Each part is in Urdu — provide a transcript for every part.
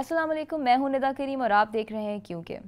السلام علیکم، میں ہوں ندا کریم اور آپ دیکھ رہے ہیں کیونکہ۔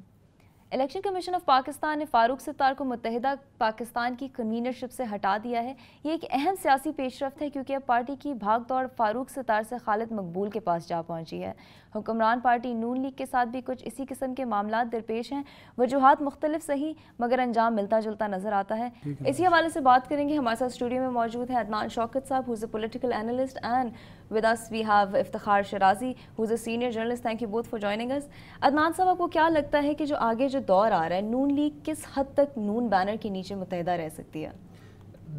الیکشن کمیشن آف پاکستان نے فاروق ستار کو متحدہ پاکستان کی کنوینرشپ سے ہٹا دیا ہے۔ یہ ایک اہم سیاسی پیش رفت ہے کیونکہ اب پارٹی کی بھاگ دوڑ فاروق ستار سے خالد مقبول کے پاس جا پہنچی ہے۔ حکمران پارٹی نون لیگ کے ساتھ بھی کچھ اسی قسم کے معاملات درپیش ہیں۔ وجوہات مختلف صحیح مگر انجام ملتا جلتا نظر آتا ہے۔ اسی حوالے سے بات کریں گے ہمارے ساتھ اسٹوڈیو میں موجود ہیں Adnan Shaukat sahab who's a political analyst and with us we have Iftikhar Shirazi who's a senior journalist thank you both for joining us Adnan sahab آپ کو کیا لگتا ہے کہ جو آگے جو دور آ رہا ہے نون لیگ کس حد تک نون بینر کے نیچے متحدہ رہ سکتی ہے؟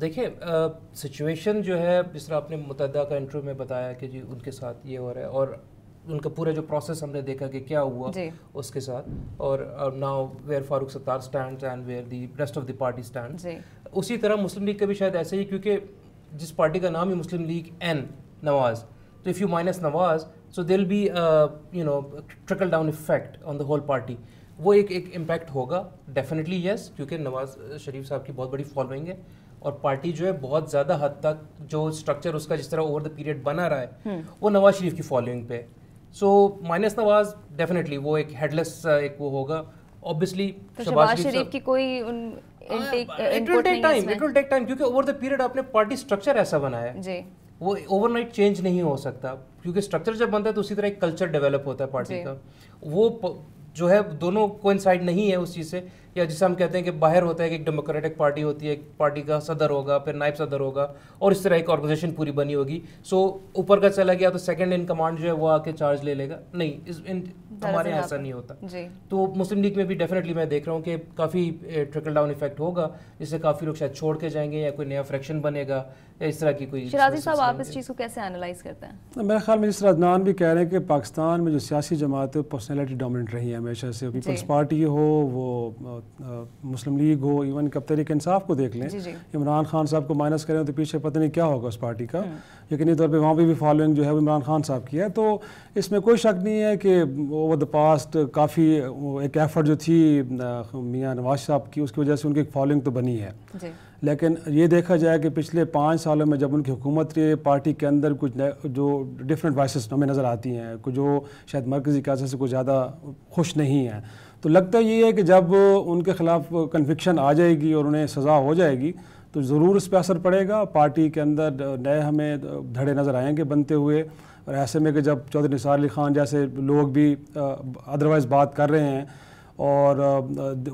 دیکھیں سچویشن جو ہے جس طرح آپ نے متحدہ کا انٹرویو میں بتایا کہ جی ان کے ساتھ یہ ہو رہا ہے اور ان کا پورا جو پروسیس ہم نے دیکھا کہ کیا ہوا اس کے ساتھ۔ اور now where Farooq Sattar stand and where the rest of the party stand اسی طرح مسلم لیگ کا بھی شاید ایسے ہی کیونکہ جس پارٹی کا نام ہی مسلم لیگ این نواز تو if you minus Nawaz so there'll be you know trickle down effect on the whole party وہ ایک ایک امپیکٹ ہوگا ڈیفینیٹلی یس کیونکہ نواز شریف صاحب کی بہت بڑی فالوئنگ ہے۔ اور پارٹی جو ہے بہت زیادہ حد تک جو اسٹرکچر اس کا جس طرح اوور دا پیریڈ بنا رہا ہے وہ نواز شریف کی فالوئنگ پہ۔ سو مائنس نواز ڈیفینیٹلی وہ ایک ہیڈ لیس ایک وہ ہوگا. اوبیسلی شہباز شریف کی کوئی کیونکہ اوور دا پیریڈ آپ نے پارٹی اسٹرکچر ایسا بنایا جی. وہ اوور نائٹ چینج نہیں ہو سکتا. کیونکہ اسٹرکچر جب بنتا ہے تو اسی طرح ایک کلچر ڈیولپ ہوتا ہے پارٹی کا. وہ جو ہے دونوں کوئنسائڈ نہیں ہے اس چیز سے. یا جسے ہم کہتے ہیں کہ باہر ہوتا ہے کہ ایک ڈیموکریٹک پارٹی ہوتی ہے ایک پارٹی کا صدر ہوگا پھر نائب صدر ہوگا اور اس طرح ایک آرگنائزیشن پوری بنی ہوگی۔ سو اوپر کا چلا گیا تو سیکنڈ ان کمانڈ جو ہے وہ آ کے چارج لے لے گا۔ نہیں ہمارے یہاں ایسا نہیں ہوتا۔ جی۔ تو مسلم لیگ میں بھی ڈیفینیٹلی میں دیکھ رہا ہوں کہ کافی ٹرکل ڈاؤن افیکٹ ہوگا جس سے کافی لوگ شاید چھوڑ کے جائیں گے یا کوئی نیا فریکشن بنے گا یا اس طرح کی کوئی شرازی صاحب آپ اس چیز کو کیسے انالائز کرتے ہیں؟ میرے خیال میں جس طرح عدنان بھی کہہ رہے ہیں کہ پاکستان میں جو سیاسی جماعت ہے پرسنالٹی ڈومنٹ رہی ہے ہمیشہ سے پیپلز پارٹی ہو وہ مسلم لیگ ہو ایون کب تحریک انصاف کو دیکھ لیں جی، جی۔ عمران خان صاحب کو مائنس کریں تو پیچھے پتہ نہیں کیا ہوگا اس پارٹی کا۔ یقینی طور پہ وہاں پہ بھی فالوئنگ جو ہے وہ عمران خان صاحب کی ہے۔ تو اس میں کوئی شک نہیں ہے کہ اوور دا پاسٹ کافی ایک ایفرٹ جو تھی میاں نواز صاحب کی اس کی وجہ سے ان کی ایک فالوئنگ تو بنی ہے۔ جی۔ لیکن یہ دیکھا جائے کہ پچھلے پانچ سالوں میں جب ان کی حکومت پارٹی کے اندر کچھ جو ڈفرینٹ وائسز ہمیں نظر آتی ہیں جو شاید مرکزی قیادت سے کچھ زیادہ خوش نہیں ہیں۔ تو لگتا یہ ہے کہ جب ان کے خلاف کنفکشن آ جائے گی اور انہیں سزا ہو جائے گی، تو ضرور اس پہ اثر پڑے گا۔ پارٹی کے اندر نئے ہمیں دھڑے نظر آئیں گے بنتے ہوئے۔ اور ایسے میں کہ جب چودھری نثار علی خان جیسے لوگ بھی ادروائز بات کر رہے ہیں اور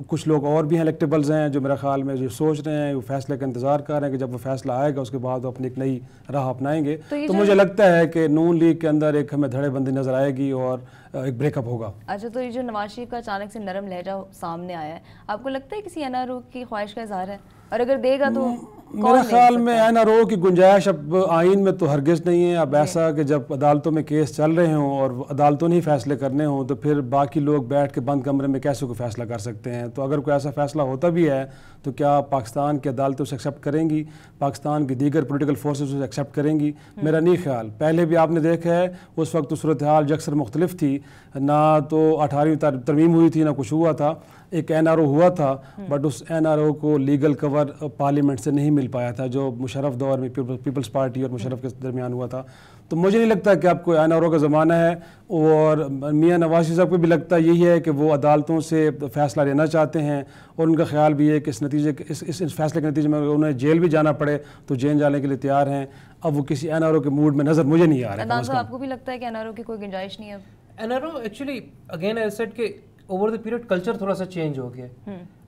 کچھ لوگ اور بھی ہیں الیکٹیبلز ہیں جو میرا خیال میں جو سوچ رہے ہیں وہ فیصلے کا انتظار کر رہے ہیں کہ جب وہ فیصلہ آئے گا اس کے بعد وہ اپنی ایک نئی راہ اپنائیں گے۔ تو مجھے لگتا ہے کہ نون لیگ کے اندر ایک ہمیں دھڑے بندی نظر آئے گی اور ایک بریک اپ ہوگا۔ اچھا تو یہ جو نواز شریف کا اچانک سے نرم لہجہ سامنے آیا ہے آپ کو لگتا ہے کسی این آر او کی خواہش کا اظہار ہے؟ اور اگر دے گا تو؟ میرے خیال میں این آر او کی گنجائش اب آئین میں تو ہرگز نہیں ہے۔ اب ایسا کہ جب عدالتوں میں کیس چل رہے ہوں اور عدالتوں نے ہی فیصلے کرنے ہوں تو پھر باقی لوگ بیٹھ کے بند کمرے میں کیسے کوئی فیصلہ کر سکتے ہیں؟ تو اگر کوئی ایسا فیصلہ ہوتا بھی ہے تو کیا پاکستان کی عدالتیں اسے ایکسیپٹ کریں گی؟ پاکستان کی دیگر پولیٹیکل فورسز اسے ایکسیپٹ کریں گی؟ میرا نہیں خیال۔ پہلے بھی آپ نے دیکھا ہے اس وقت تو صورتحال یکسر مختلف تھی۔ نہ تو اٹھارہویں ترمیم ہوئی تھی نہ کچھ ہوا تھا۔ ایک این آر او ہوا تھا بٹ اس این آر او کو لیگل کور پارلیمنٹ سے نہیں مل پایا تھا جو مشرف دور میں پیپلز پارٹی اور مشرف کے درمیان ہوا تھا۔ تو مجھے نہیں لگتا کہ اب کوئی این آر او کا زمانہ ہے اور میاں نواز صاحب کو بھی لگتا یہی ہے کہ وہ عدالتوں سے فیصلہ لینا چاہتے ہیں اور ان کا خیال بھی ہے کہ اس نتیجے اس اس فیصلے کے نتیجے میں انہیں جیل بھی جانا پڑے تو جیل جانے کے لیے تیار ہیں۔ اب وہ کسی این آر او کے موڈ میں نظر مجھے نہیں آ رہا ہے۔ آپ کو بھی لگتا ہے کہ این آر او کی کوئی گنجائش نہیں ہے؟ N R O actually again is set کہ اوور دا پیریڈ کلچر تھوڑا سا چینج ہو گیا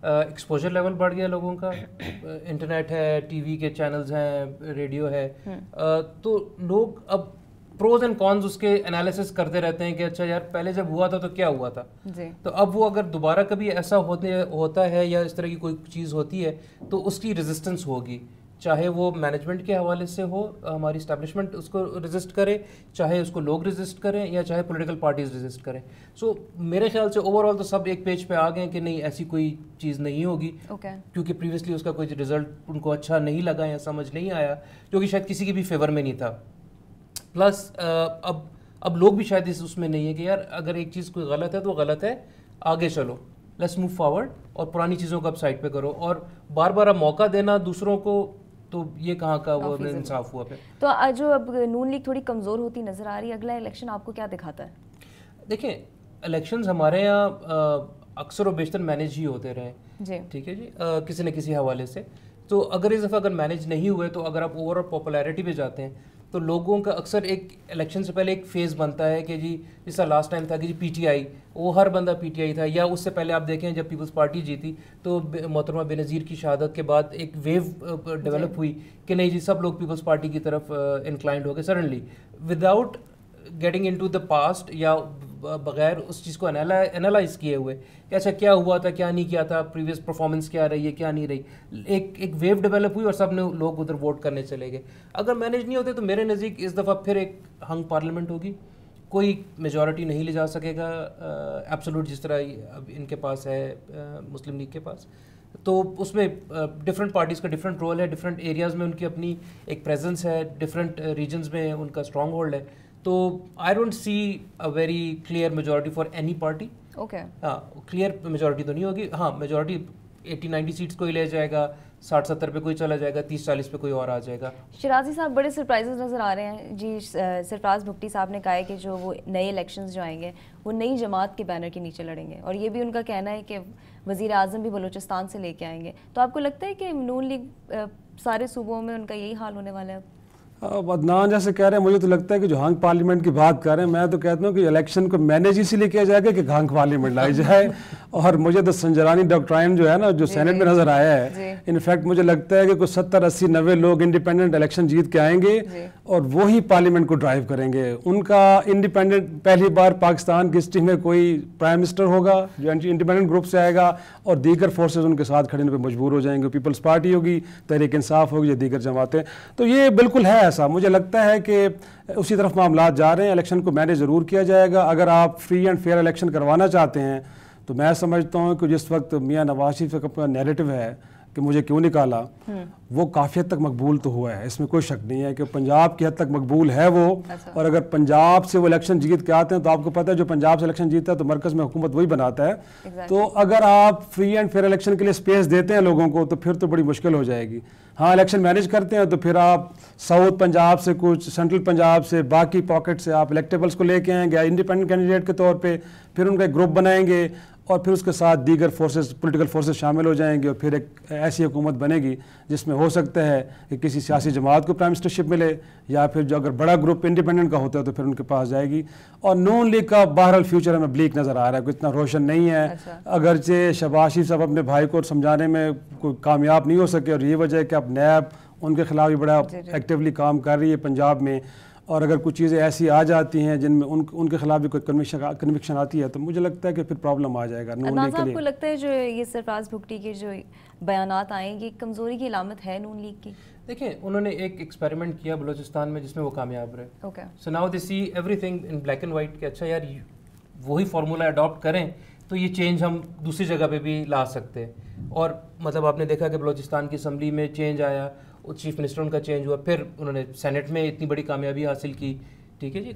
ایکسپوجر لیول بڑھ گیا لوگوں کا۔ انٹرنیٹ ہے ٹی وی کے چینلز ہیں ریڈیو ہے۔ تو لوگ اب پروز اینڈ کونز اس کے انالیسس کرتے رہتے ہیں کہ اچھا یار پہلے جب ہوا تھا تو کیا ہوا تھا؟ جی۔ تو اب وہ اگر دوبارہ کبھی ایسا ہوتے ہوتا ہے یا اس طرح کی کوئی چیز ہوتی ہے تو اس کی ریزسٹنس ہوگی۔ چاہے وہ مینجمنٹ کے حوالے سے ہو ہماری اسٹیبلشمنٹ اس کو رجسٹ کرے چاہے اس کو لوگ رجسٹ کریں یا چاہے پولیٹیکل پارٹیز رجسٹ کریں۔ سو میرے خیال سے اوور آل تو سب ایک پیج پہ آ گئے کہ نہیں ایسی کوئی چیز نہیں ہوگی۔ کیونکہ پریویسلی اس کا کوئی رزلٹ ان کو اچھا نہیں لگا یا سمجھ نہیں آیا جو کہ شاید کسی کے بھی فیور میں نہیں تھا۔ پلس اب اب لوگ بھی شاید اس میں نہیں ہے کہ یار اگر ایک چیز کوئی غلط ہے تو غلط ہے آگے چلو۔ لیٹس موو فارورڈ اور پرانی چیزوں کو اب سائڈ پہ کرو۔ اور بار بار اب موقع دینا دوسروں کو تو یہ کہاں کا وہ انصاف ہوا پھر۔ تو جو اب نون لیگ تھوڑی کمزور ہوتی نظر آ رہی ہے اگلا الیکشن آپ کو کیا دکھاتا ہے؟ دیکھیں الیکشنز ہمارے یہاں اکثر و بیشتر مینیج ہی ہوتے رہے۔ جی۔ ٹھیک ہے جی؟ کسی نہ کسی حوالے سے۔ تو اگر اس دفعہ اگر مینیج نہیں ہوئے تو اگر آپ اوور آل پاپولیرٹی پہ جاتے ہیں تو لوگوں کا اکثر ایک الیکشن سے پہلے ایک فیز بنتا ہے کہ جی جس طرح لاسٹ ٹائم تھا کہ جی پی ٹی آئی وہ ہر بندہ پی ٹی آئی تھا، یا اس سے پہلے آپ دیکھیں جب پیپلز پارٹی جیتی تو محترمہ بے نظیر کی شہادت کے بعد ایک ویو ڈیولپ ہوئی کہ نہیں جی سب لوگ پیپلز پارٹی کی طرف انکلائنڈ ہو گئے suddenly without getting into the past یا بغیر اس چیز کو انالائز کیے ہوئے کہ اچھا کیا ہوا تھا، کیا نہیں کیا تھا پریویس پرفارمنس کیا رہی ہے، کیا نہیں رہی۔ ایک ایک ویو ڈیولپ ہوئی اور سب نے لوگ ادھر ووٹ کرنے چلے گئے۔ اگر مینیج نہیں ہوتے تو میرے نزدیک اس دفعہ پھر ایک ہنگ پارلیمنٹ ہوگی۔ کوئی میجورٹی نہیں لے جا سکے گا ایپسلوٹ جس طرح اب ان کے پاس ہے مسلم لیگ کے پاس۔ تو اس میں ڈفرینٹ پارٹیز کا ڈفرینٹ رول ہے ڈفرینٹ ایریاز میں ان کی اپنی ایک پریزنس ہے ڈفرینٹ ریجنز میں ان کا اسٹرانگ ہولڈ ہے۔ تو I don't see a very clear majority for any party. Okay ہاں کلیئر میجورٹی تو نہیں ہوگی۔ ہاں میجورٹی ایٹی نائنٹی سیٹس کو ہی لے جائے گا ساٹھ ستر پہ کوئی چلا جائے گا تیس چالیس پہ کوئی اور آ جائے گا۔ شرازی صاحب بڑے سرپرائزز نظر آ رہے ہیں۔ جی سرفراز بھٹی صاحب نے کہا ہے کہ جو وہ نئے الیکشنز جو آئیں گے وہ نئی جماعت کے بینر کے نیچے لڑیں گے۔ اور یہ بھی ان کا کہنا ہے کہ وزیر اعظم بھی بلوچستان سے لے کے آئیں گے۔ تو آپ کو لگتا ہے کہ نون لیگ سارے صوبوں میں ان کا یہی حال ہونے والا ہے؟ اب بدنان جیسے کہہ رہے ہیں مجھے تو لگتا ہے کہ جو ہانگ پارلیمنٹ کی بات کر رہے ہیں میں تو کہتا ہوں کہ الیکشن کو مینیج اسی لیے کیا جائے گا کہ ہانگ پارلیمنٹ لائی جائے۔ اور مجھے تو سنجرانی ڈاکٹرائن جو ہے نا جو سینٹ میں نظر آیا ہے انفیکٹ مجھے لگتا ہے کہ کچھ ستر اسی نوے لوگ انڈیپینڈنٹ الیکشن جیت کے آئیں گے اور وہی پارلیمنٹ کو ڈرائیو کریں گے۔ ان کا انڈیپینڈنٹ پہلی بار پاکستان کی ہسٹری میں کوئی پرائم منسٹر ہوگا جو انڈیپینڈنٹ گروپ سے آئے گا اور دیگر فورسز ان کے ساتھ کھڑے پہ مجبور ہو جائیں گے۔ پیپلز پارٹی ہوگی تحریک انصاف ہوگی یا دیگر جماعتیں۔ تو یہ بالکل ہے۔ ایسا۔ مجھے لگتا ہے کہ اسی طرف معاملات جا رہے ہیں الیکشن کو مینیج ضرور کیا جائے گا۔ اگر آپ فری اینڈ فیئر الیکشن کروانا چاہتے ہیں تو میں سمجھتا ہوں کہ جس وقت میاں نواز شریف کا نیریٹو ہے کہ مجھے کیوں نکالا وہ کافی حد تک مقبول تو ہوا ہے۔ اس میں کوئی شک نہیں ہے کہ پنجاب کی حد تک مقبول ہے وہ۔ اچھا۔ اور اگر پنجاب سے وہ الیکشن جیت کے آتے ہیں تو آپ کو پتہ ہے جو پنجاب سے الیکشن جیتا ہے تو مرکز میں حکومت وہی بناتا ہے۔ تو اگر آپ فری اینڈ فیئر الیکشن کے لیے اسپیس دیتے ہیں لوگوں کو تو پھر تو بڑی مشکل ہو جائے گی۔ ہاں الیکشن مینیج کرتے ہیں تو پھر آپ ساؤتھ پنجاب سے کچھ، سینٹرل پنجاب سے، باقی پاکٹ سے آپ الیکٹیبلس کو لے کے آئیں گے انڈیپینڈنٹ کینڈیڈیٹ کے طور پہ پھر ان کا ایک گروپ بنائیں گے۔ اور پھر اس کے ساتھ دیگر فورسز پولیٹیکل فورسز شامل ہو جائیں گے اور پھر ایک ایسی حکومت بنے گی جس میں ہو سکتا ہے کہ کسی سیاسی جماعت کو پرائم منسٹرشپ ملے یا پھر جو اگر بڑا گروپ انڈیپینڈنٹ کا ہوتا ہے تو پھر ان کے پاس جائے گی اور نون لیگ کا بہرحال فیوچر ہمیں بلیک نظر آ رہا ہے کوئی اتنا روشن نہیں ہے اچھا۔ اگرچہ شہباز شریف صاحب اپنے بھائی کو سمجھانے میں کوئی کامیاب نہیں ہو سکے اور یہ وجہ ہے کہ اب نیب ان کے خلاف بھی بڑا ایکٹیولی جی، جی۔ کام کر رہی ہے پنجاب میں اور اگر کچھ چیزیں ایسی آ جاتی ہیں جن میں ان ان کے خلاف بھی کوئی کنوکشن آتی ہے تو مجھے لگتا ہے کہ پھر پرابلم آ جائے گا نون لیگ کے لیے۔ کو لگتا ہے جو یہ سرفراز بھگٹی کے جو بیانات آئیں یہ کمزوری کی علامت ہے نون لیگ کی؟ دیکھیں انہوں نے ایک ایکسپیریمنٹ کیا بلوچستان میں جس میں وہ کامیاب رہے۔ Okay so now they see everything in black and white کہ اچھا یار وہی فارمولا اڈاپٹ کریں تو یہ چینج ہم دوسری جگہ پہ بھی لا سکتے۔ ہیں اور مطلب آپ نے دیکھا کہ بلوچستان کی اسمبلی میں چینج آیا۔ چیف منسٹر ان کا چینج ہوا پھر انہوں نے سینٹ میں اتنی بڑی کامیابی حاصل کی ٹھیک ہے جی؟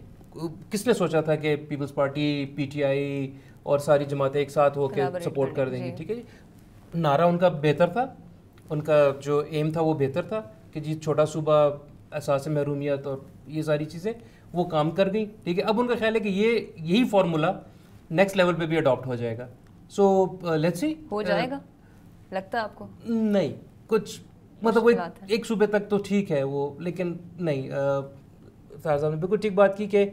کس نے سوچا تھا کہ Peoples Party P T I اور ساری جماعتیں ایک ساتھ ہو کے سپورٹ کر دیں گی جی۔ ٹھیک ہے جی؟ نعرہ ان کا بہتر تھا ان کا جو ایم تھا وہ بہتر تھا کہ جی چھوٹا صوبہ احساس محرومیت اور یہ ساری چیزیں وہ کام کر گئیں ٹھیک ہے؟ اب ان کا خیال ہے کہ یہ یہی فارمولا نیکسٹ لیول پہ بھی اڈاپٹ ہو جائے گا۔ سو لیٹس سی ہو جائے گا؟ لگتا ہے آپ کو؟ نہیں کچھ مطلب وہ ایک صوبے تک تو ٹھیک ہے وہ لیکن نہیں صاحب نے بالکل ٹھیک بات کی کہ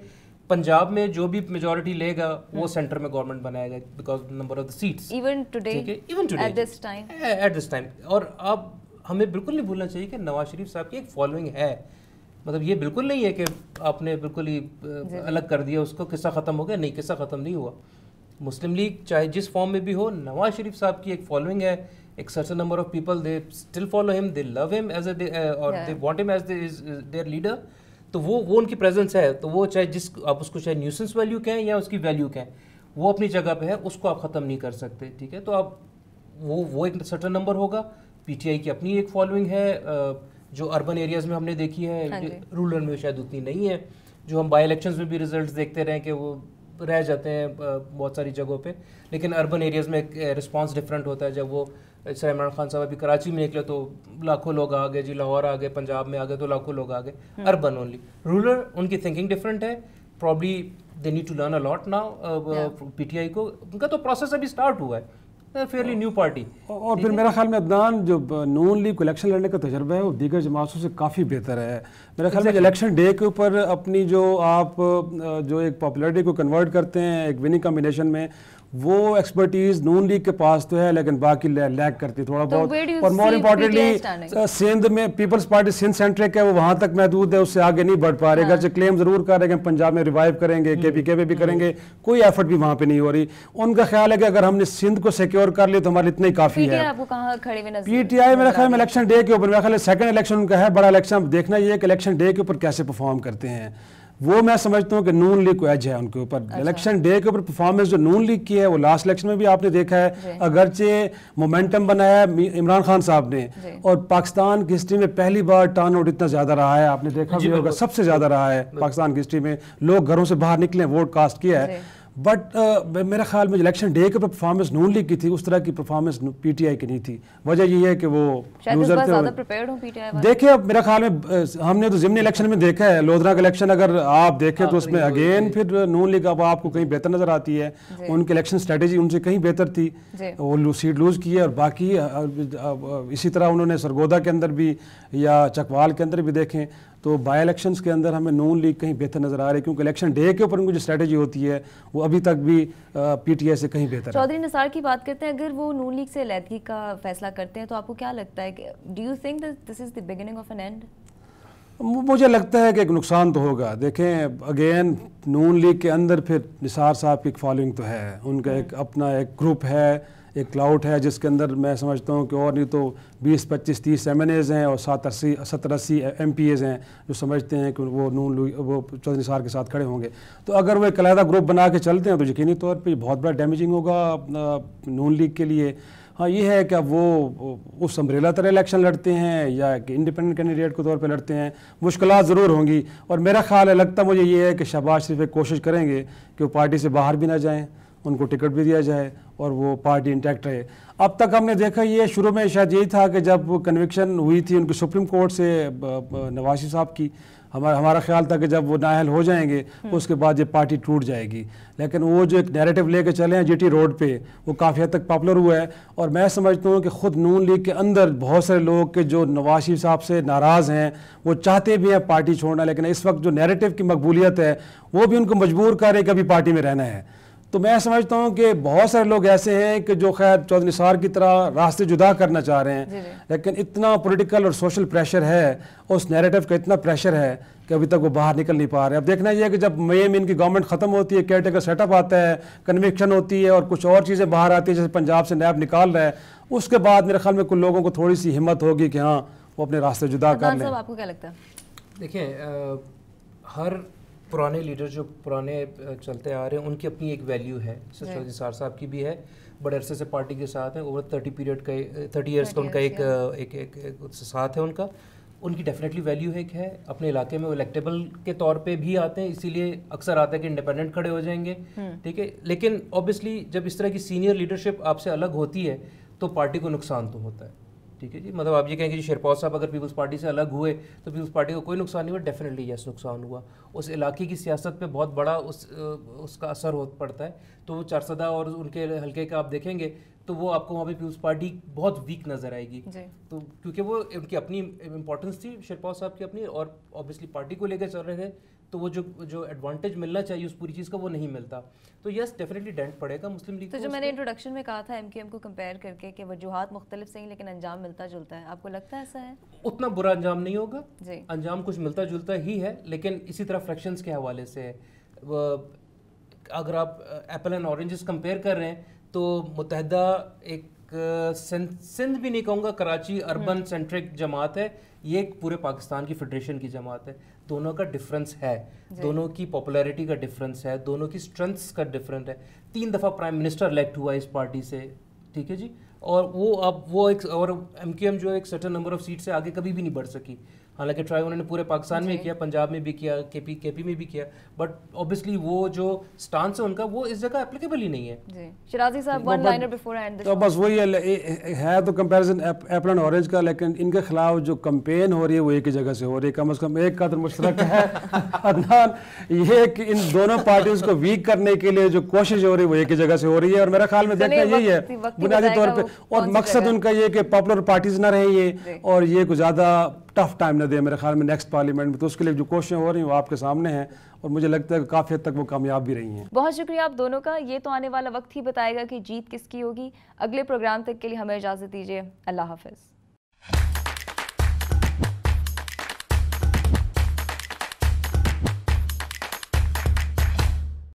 پنجاب میں جو بھی میجورٹی لے گا وہ سینٹر میں گورنمنٹ بنائے گا because number of the seats even today even today at this time at this time اور اب ہمیں بالکل نہیں بھولنا چاہیے کہ نواز شریف صاحب کی ایک فالوئنگ ہے۔ مطلب یہ بالکل نہیں ہے کہ آپ نے بالکل ہی جی۔ الگ کر دیا اس کو قصہ ختم ہو گیا۔ نہیں قصہ ختم نہیں ہوا۔ مسلم لیگ چاہے جس فارم میں بھی ہو نواز شریف صاحب کی ایک فالوئنگ ہے۔ ایک certain number of people they still follow him they love him as a اور they want him as their leader تو وہ وہ ان کی پریزنس ہے. تو وہ چاہے جس آپ اس کو چاہے نیوسنس ویلیو کہیں یا اس کی ویلیو کہیں وہ اپنی جگہ پہ ہے اس کو آپ ختم نہیں کر سکتے ٹھیک ہے؟ تو آپ وہ وہ ایک سرٹن نمبر ہوگا. پی ٹی آئی کی اپنی ایک فالوئنگ ہے جو اربن ایریاز میں ہم نے دیکھی ہے رورل ہاں میں شاید اتنی نہیں ہے جو ہم بائی الیکشنز میں بھی ریزلٹس دیکھتے رہیں کہ وہ رہ جاتے ہیں بہت ساری جگہوں پہ. لیکن اربن ایریاز میں ایک رسپانس ڈفرینٹ ہوتا ہے جب وہ جیسے عمران خان صاحب ابھی کراچی میں نکلے تو لاکھوں لوگ آ گئے جی لاہور آ گئے پنجاب میں آ گئے تو لاکھوں لوگ آ گئے اربن اونلی رولر ان کی تھنکنگ ڈفرینٹ ہے. Probably they need to learn a lot now P T I کو. ان کا تو پروسیس ابھی اسٹارٹ ہوا ہے. فیئرلی نیو پارٹی اور پھر میرا خیال میں عدنان جو نون لیگ کو الیکشن لڑنے کا تجربہ ہے وہ دیگر جماعتوں سے کافی بہتر ہے. میرا خیال میں الیکشن ڈے کے اوپر اپنی جو آپ جو ایک پاپولرٹی کو کنورٹ کرتے ہیں ایک وننگ کمبینیشن میں وہ ایکسپرٹیز نون لیگ کے پاس تو ہے لیکن باقی لیک کرتی تھوڑا بہت۔ اور مور امپورٹنٹلی سندھ میں پیپلز پارٹی سندھ سینٹرک ہے وہ وہاں تک محدود ہے اس سے آگے نہیں بڑھ پا رہے۔ گا کلیم ضرور کر رہے ہیں پنجاب میں ریوائیو کریں گے کے پی کے بھی کریں گے کوئی ایفرٹ بھی وہاں پہ نہیں ہو رہی۔ ان کا خیال ہے کہ اگر ہم نے سندھ کو سیکیور کر لیا تو ہمارے اتنا ہی کافی ہے۔ پی ٹی آئی میرا خیال میں الیکشن ڈے کے اوپر میرا خیال ہے سیکنڈ الیکشن ان کا ہے بڑا الیکشن دیکھنا یہ ہے کہ الیکشن ڈے کے اوپر کیسے پرفارم کرتے ہیں۔ وہ میں سمجھتا ہوں کہ نون لیگ کو ایج ہے ان کے اوپر۔ الیکشن ڈے کے اوپر پرفارمنس جو نون لیگ کی ہے وہ لاسٹ الیکشن میں بھی آپ نے دیکھا ہے۔ جی۔ اگرچہ مومنٹم بنایا ہے عمران خان صاحب نے۔ جی۔ اور پاکستان کی ہسٹری میں پہلی بار ٹرن آؤٹ اتنا زیادہ رہا ہے۔ آپ نے دیکھا جی، بھی ہوگا سب سے زیادہ رہا ہے پاکستان کی ہسٹری میں۔ لوگ گھروں سے باہر نکلے ووٹ کاسٹ کیا ہے۔ بٹ میرا خیال میں الیکشن ڈے کے پر پرفارمنس نون لیگ کی تھی اس طرح کی پرفارمنس پی ٹی آئی کی نہیں تھی۔ وجہ یہ ہے کہ وہ لوزر تھے دیکھیں اب میرا خیال میں ہم نے تو ضمنی الیکشن میں دیکھا ہے۔ لودھرا کا الیکشن اگر آپ دیکھیں تو اس میں اگین پھر نون لیگ اب آپ کو کہیں بہتر نظر آتی ہے۔ جی۔ ان کی الیکشن اسٹریٹجی ان سے کہیں بہتر تھی۔ جی۔ وہ سیٹ لوز کی ہے اور باقی اسی طرح انہوں نے سرگودا کے اندر بھی یا چکوال کے اندر بھی دیکھیں۔ تو بائی الیکشنز کے اندر ہمیں نون لیگ کہیں بہتر نظر آ رہی ہے کیونکہ الیکشن ڈے کے اوپر ان کی جو اسٹریٹجی ہوتی ہے وہ ابھی تک بھی پی ٹی آئی سے کہیں بہتر ہے۔ چودھری نثار کی بات کرتے ہیں اگر وہ نون لیگ سے علیحدگی کا فیصلہ کرتے ہیں تو آپ کو کیا لگتا ہے کہ do you think this is the beginning of an end مجھے لگتا ہے کہ ایک نقصان تو ہوگا۔ دیکھیں اگین نون لیگ کے اندر پھر نثار صاحب کی ایک فالوئنگ تو ہے۔ ان کا ایک اپنا ایک گروپ ہے۔ ایک کلاؤٹ ہے جس کے اندر میں سمجھتا ہوں کہ اور نہیں تو بیس، پچیس، تیس ایم این ایز ہیں اور سات، اسی، ستر، اسی ایم پی ایز ہیں جو سمجھتے ہیں کہ وہ نون وہ چودھری سار کے ساتھ کھڑے ہوں گے۔ تو اگر وہ ایک علیحدہ گروپ بنا کے چلتے ہیں تو یقینی طور پہ بہت بڑا ڈیمیجنگ ہوگا نون لیگ کے لیے۔ ہاں یہ ہے کہ وہ اس امبریلا طرح الیکشن لڑتے ہیں یا کہ انڈیپینڈنٹ کینڈیڈیٹ کے طور پہ لڑتے ہیں، مشکلات ضرور ہوں گی۔ اور میرا خیال ہے، لگتا مجھے یہ ہے کہ شہباز شریف ایک کوشش کریں گے کہ وہ پارٹی سے باہر بھی نہ جائیں، ان کو ٹکٹ بھی دیا جائے اور وہ پارٹی انٹیکٹ رہے اب تک ہم نے دیکھا یہ شروع میں شاید یہی تھا کہ جب کنوکشن ہوئی تھی ان کی سپریم کورٹ سے نوازی صاحب کی ہمارا ہمارا خیال تھا کہ جب وہ نااہل ہو جائیں گے اس کے بعد یہ پارٹی ٹوٹ جائے گی۔ لیکن وہ جو ایک نیریٹو لے کے چلے ہیں جی ٹی روڈ پہ وہ کافی حد تک پاپولر ہوا ہے۔ اور میں سمجھتا ہوں کہ خود نون لیگ کے اندر بہت سارے لوگ کے جو نواز شریف صاحب سے ناراض ہیں وہ چاہتے بھی ہیں پارٹی چھوڑنا لیکن اس وقت جو نیریٹو کی مقبولیت ہے وہ بھی ان کو مجبور کر رہے کہ ابھی پارٹی میں رہنا ہے۔ تو میں سمجھتا ہوں کہ بہت سارے لوگ ایسے ہیں کہ جو خیر چودھری نثار کی طرح راستے جدا کرنا چاہ رہے ہیں جی، جی۔ لیکن اتنا پولیٹیکل اور سوشل پریشر ہے اس نیریٹو کا اتنا پریشر ہے کہ ابھی تک وہ باہر نکل نہیں پا رہے۔ اب دیکھنا یہ ہے کہ جب مئی میں ان کی گورنمنٹ ختم ہوتی ہے کیئر ٹیکر سیٹ اپ آتا ہے کنوکشن ہوتی ہے اور کچھ اور چیزیں باہر آتی ہیں جیسے پنجاب سے نیب نکال رہا ہے اس کے بعد میرے خیال میں کچھ لوگوں کو تھوڑی سی ہمت ہوگی کہ ہاں وہ اپنے راستے جدا کر لیں۔ آپ کو کیا لگتا ہے؟ دیکھیں ہر پرانے لیڈر جو پرانے چلتے آ رہے ہیں ان کی اپنی ایک ویلیو ہے چودھری سار صاحب کی بھی ہے۔ بڑے عرصے سے پارٹی کے ساتھ ہیں اوور تھرٹی پیریڈ کا تھرٹی ایئرس کا ان کا ایک ایک ساتھ ہے ان کا۔ ان کی ڈیفینیٹلی ویلیو ایک ہے۔ اپنے علاقے میں وہ الیکٹیبل کے طور پہ بھی آتے ہیں اسی لیے اکثر آتا ہے کہ انڈیپینڈنٹ کھڑے ہو جائیں گے۔ ٹھیک ہے؟ لیکن اوبیسلی جب اس طرح کی سینئر لیڈرشپ آپ سے الگ ہوتی ہے تو پارٹی کو نقصان تو ہوتا ہے۔ ٹھیک ہے جی؟ مطلب آپ یہ کہیں گے جی صاحب اگر پیپلز پارٹی سے الگ ہوئے تو پیپلز پارٹی کو کوئی نقصان نہیں ہوا ڈیفینیٹلی یس نقصان ہوا۔ اس علاقے کی سیاست پہ بہت بڑا اس اس کا اثر ہو پڑتا ہے۔ تو وہ چارسدہ اور ان کے حلقے کا آپ دیکھیں گے تو وہ آپ کو وہاں پہ پیپلز پارٹی بہت ویک نظر آئے گی۔ جی۔ تو کیونکہ وہ ان کی اپنی امپورٹنس تھی شیرپال صاحب کی اپنی اور اوبیسلی پارٹی کو لے کر چل رہے تھے۔ تو وہ جو جو ایڈوانٹیج ملنا چاہیے اس پوری چیز کا وہ نہیں ملتا۔ تو یس ڈیفینیٹلی ڈینٹ پڑے گا مسلم لیگ تو جو میں نے انٹروڈکشن میں کہا تھا ایم کیو ایم کو کمپیئر کر کے کہ وجوہات مختلف سے لیکن انجام ملتا جلتا ہے۔ آپ کو لگتا ہے ایسا ہے؟ اتنا برا انجام نہیں ہوگا۔ جی۔ انجام کچھ ملتا جلتا ہی ہے لیکن اسی طرح فریکشنس کے حوالے سے اگر آپ ایپل اینڈ اورنجز کمپیئر کر رہے ہیں تو متحدہ ایک سندھ بھی نہیں کہوں گا کراچی اربن سینٹرک جماعت ہے۔ یہ ایک پورے پاکستان کی فیڈریشن کی جماعت ہے۔ دونوں کا ڈفرینس ہے۔ جی۔ دونوں کی پاپولیرٹی کا ڈفرینس ہے۔ دونوں کی اسٹرینتھس کا ڈفرینٹ ہے۔ تین دفعہ پرائم منسٹر الیکٹ ہوا اس پارٹی سے۔ ٹھیک ہے جی؟ اور وہ اب وہ ایک اور ایم کیو ایم جو ایک سرٹن نمبر آف سیٹ سے آگے کبھی بھی نہیں بڑھ سکی۔ حالانکہ ٹرائی انہوں نے پورے پاکستان میں جی۔ کیا پنجاب میں بھی کیا کے پی کے پی میں بھی کیا۔ بٹ اوبیسلی وہ جو سٹانس ہے ان کا وہ اس جگہ اپلیکیبل ہی نہیں ہے۔ جی۔ شرازی صاحب ون لائنر بیفور اینڈ تو بس وہی ہے تو کمپیریزن ایپل اینڈ اورنج کا لیکن ان کے خلاف جو کمپین ہو رہی ہے وہ ایک ہی جگہ سے ہو رہی ہے۔ کم از کم ایک قدر مشترک ہے۔ عدنان یہ کہ ان دونوں پارٹیز کو ویک کرنے کے لیے جو کوشش ہو رہی ہے وہ ایک ہی جگہ سے ہو رہی ہے۔ اور میرا خیال میں دیکھنا یہی ہے بنیادی طور پہ۔ اور مقصد ان کا یہ کہ پاپولر پارٹیز نہ رہیں یہ جی۔ اور یہ کچھ زیادہ ٹف ٹائم نہ دے میرے خیال میں نیکسٹ پارلیمنٹ میں، تو اس کے لیے جو کوششیں ہو رہی ہیں وہ آپ کے سامنے ہیں اور مجھے لگتا ہے کہ کافی حد تک وہ کامیاب بھی رہی ہیں۔ بہت شکریہ آپ دونوں کا۔ یہ تو آنے والا وقت ہی بتائے گا کہ جیت کس کی ہوگی۔ اگلے پروگرام تک کے لیے ہمیں اجازت دیجیے۔ اللہ حافظ۔